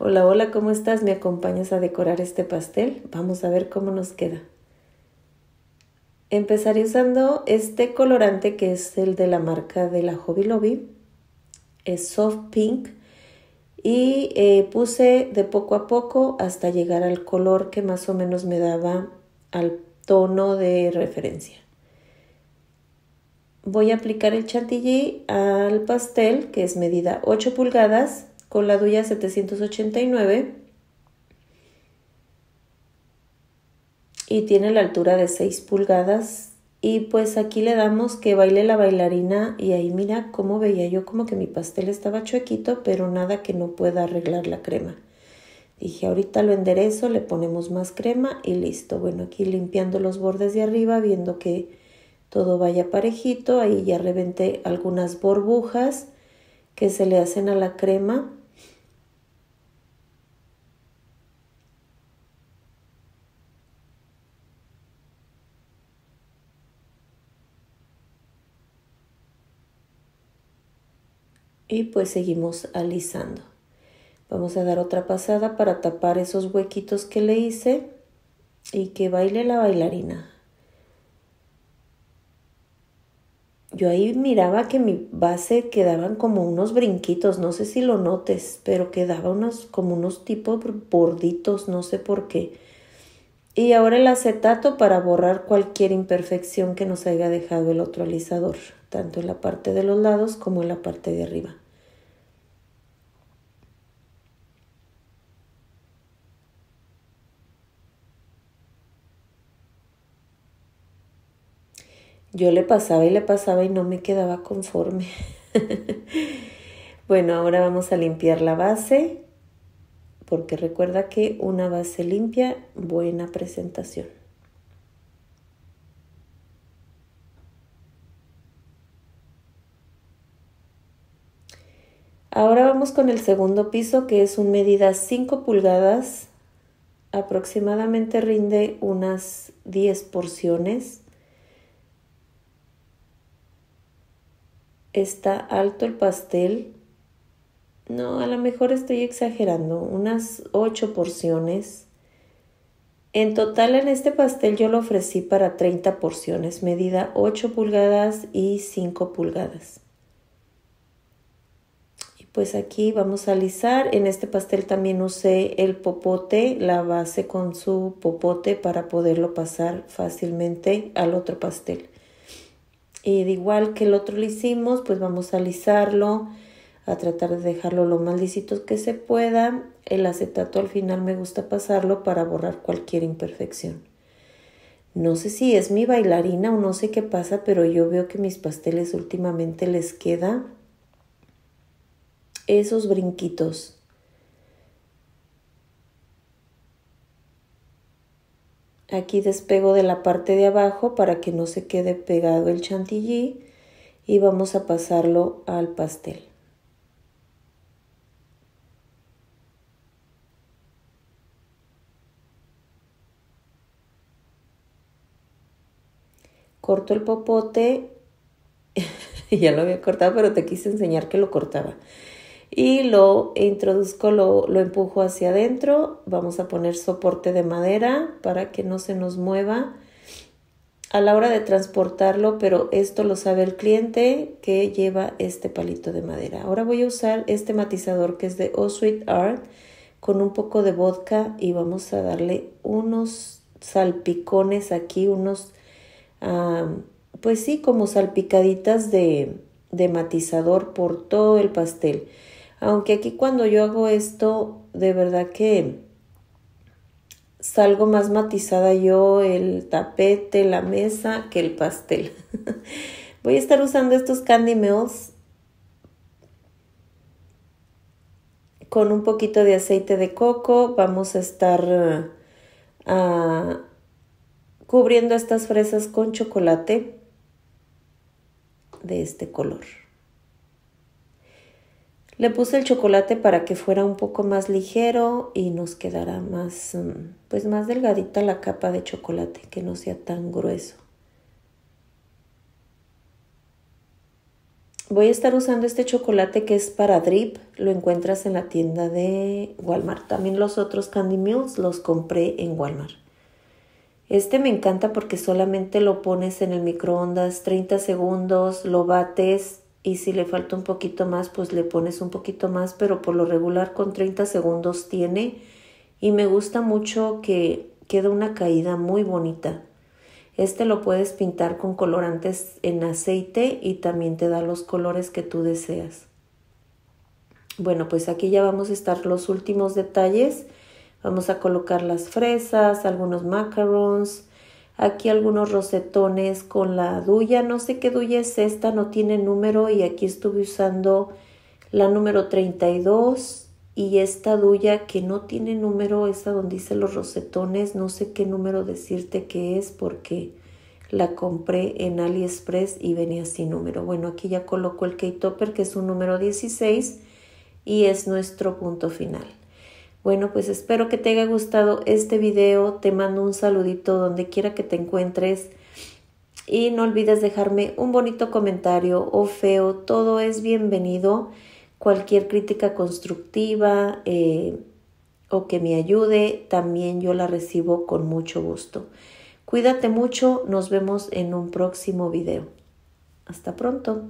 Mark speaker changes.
Speaker 1: Hola, hola, ¿cómo estás? ¿Me acompañas a decorar este pastel? Vamos a ver cómo nos queda. Empezaré usando este colorante que es el de la marca de la Hobby Lobby. Es soft pink. Y eh, puse de poco a poco hasta llegar al color que más o menos me daba al tono de referencia. Voy a aplicar el chantilly al pastel, que es medida 8 pulgadas, con la duya 789 y tiene la altura de 6 pulgadas. Y pues aquí le damos que baile la bailarina y ahí mira cómo veía yo como que mi pastel estaba chuequito pero nada que no pueda arreglar la crema. Dije ahorita lo enderezo le ponemos más crema y listo bueno aquí limpiando los bordes de arriba viendo que todo vaya parejito ahí ya reventé algunas burbujas que se le hacen a la crema y pues seguimos alisando. Vamos a dar otra pasada para tapar esos huequitos que le hice y que baile la bailarina. Yo ahí miraba que mi base quedaban como unos brinquitos, no sé si lo notes, pero quedaba unos como unos tipos borditos, no sé por qué. Y ahora el acetato para borrar cualquier imperfección que nos haya dejado el otro alisador tanto en la parte de los lados como en la parte de arriba. Yo le pasaba y le pasaba y no me quedaba conforme. bueno, ahora vamos a limpiar la base porque recuerda que una base limpia, buena presentación. Ahora vamos con el segundo piso que es un medida 5 pulgadas. Aproximadamente rinde unas 10 porciones. Está alto el pastel. No, a lo mejor estoy exagerando. Unas 8 porciones. En total en este pastel yo lo ofrecí para 30 porciones, medida 8 pulgadas y 5 pulgadas pues aquí vamos a alisar. En este pastel también usé el popote, la base con su popote para poderlo pasar fácilmente al otro pastel. Y de igual que el otro lo hicimos, pues vamos a alisarlo, a tratar de dejarlo lo más lisito que se pueda. El acetato al final me gusta pasarlo para borrar cualquier imperfección. No sé si es mi bailarina o no sé qué pasa, pero yo veo que mis pasteles últimamente les queda esos brinquitos. Aquí despego de la parte de abajo para que no se quede pegado el chantilly y vamos a pasarlo al pastel. Corto el popote, ya lo había cortado, pero te quise enseñar que lo cortaba y lo introduzco, lo, lo empujo hacia adentro. Vamos a poner soporte de madera para que no se nos mueva a la hora de transportarlo, pero esto lo sabe el cliente que lleva este palito de madera. Ahora voy a usar este matizador que es de O Art con un poco de vodka y vamos a darle unos salpicones aquí, unos, pues sí, como salpicaditas de, de matizador por todo el pastel. Aunque aquí cuando yo hago esto, de verdad que salgo más matizada yo el tapete, la mesa que el pastel. Voy a estar usando estos Candy Mills con un poquito de aceite de coco. Vamos a estar ah, cubriendo estas fresas con chocolate de este color. Le puse el chocolate para que fuera un poco más ligero y nos quedara más, mm, pues más delgadita la capa de chocolate, que no sea tan grueso. Voy a estar usando este chocolate que es para drip. Lo encuentras en la tienda de Walmart. También los otros Candy Mills los compré en Walmart. Este me encanta porque solamente lo pones en el microondas 30 segundos, lo bates y si le falta un poquito más, pues le pones un poquito más, pero por lo regular con 30 segundos tiene y me gusta mucho que queda una caída muy bonita. Este lo puedes pintar con colorantes en aceite y también te da los colores que tú deseas. Bueno, pues aquí ya vamos a estar los últimos detalles. Vamos a colocar las fresas, algunos macarons, aquí algunos rosetones con la duya. No sé qué duya es esta, no tiene número y aquí estuve usando la número 32 y esta duya que no tiene número, esa donde dice los rosetones, no sé qué número decirte que es porque la compré en AliExpress y venía sin número. Bueno, aquí ya coloco el K-Topper que es un número 16 y es nuestro punto final. Bueno, pues espero que te haya gustado este video. Te mando un saludito donde quiera que te encuentres. Y no olvides dejarme un bonito comentario o feo. Todo es bienvenido cualquier crítica constructiva eh, o que me ayude, también yo la recibo con mucho gusto. Cuídate mucho, nos vemos en un próximo video. Hasta pronto.